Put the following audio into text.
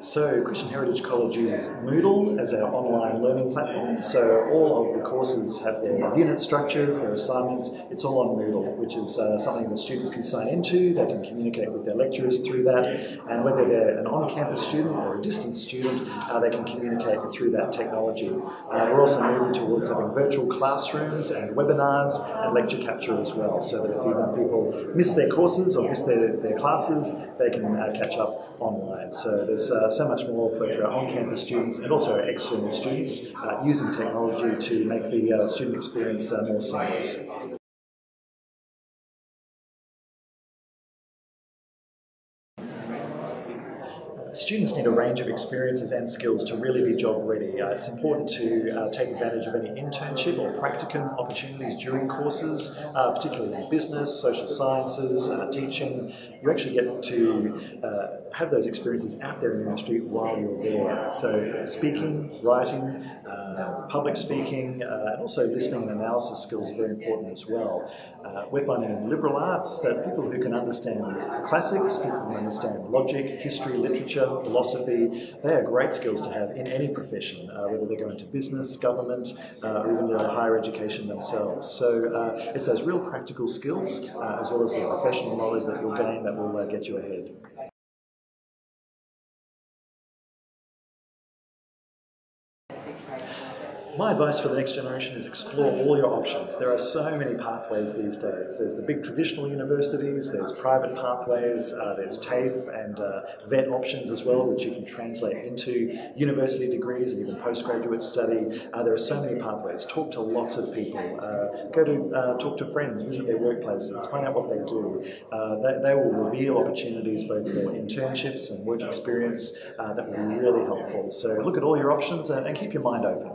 So Christian Heritage College uses Moodle as our online learning platform. So all of the courses have their unit structures, their assignments. It's all on Moodle, which is uh, something that students can sign into. They can communicate with their lecturers through that. And whether they're an on-campus student or a distance student, uh, they can communicate through that technology. Uh, we're also moving towards having virtual classrooms and webinars and lecture capture as well, so that if even people miss their courses or miss their, their classes, they can uh, catch up online. So there's uh, so much more for, for on-campus students and also our external students uh, using technology to make the uh, student experience uh, more seamless. Students need a range of experiences and skills to really be job ready. Uh, it's important to uh, take advantage of any internship or practicum opportunities during courses, uh, particularly in business, social sciences, uh, teaching. You actually get to uh, have those experiences out there in the industry while you're there. So speaking, writing, uh, public speaking, and also listening and analysis skills are very important as well. we're finding in liberal arts that people who can understand classics, people who understand logic, history, literature, philosophy, they are great skills to have in any profession, uh, whether they go into business, government, uh, or even higher education themselves. So uh, it's those real practical skills uh, as well as the professional knowledge that you'll gain that will uh, get you ahead. My advice for the next generation is explore all your options. There are so many pathways these days. There's the big traditional universities, there's private pathways, uh, there's TAFE and uh, VET options as well, which you can translate into university degrees and even postgraduate study. Uh, there are so many pathways. Talk to lots of people. Uh, go to uh, talk to friends, visit their workplaces, find out what they do. Uh, they, they, will reveal opportunities both for internships and work experience that will be really helpful. So look at all your options and, and keep your mind open.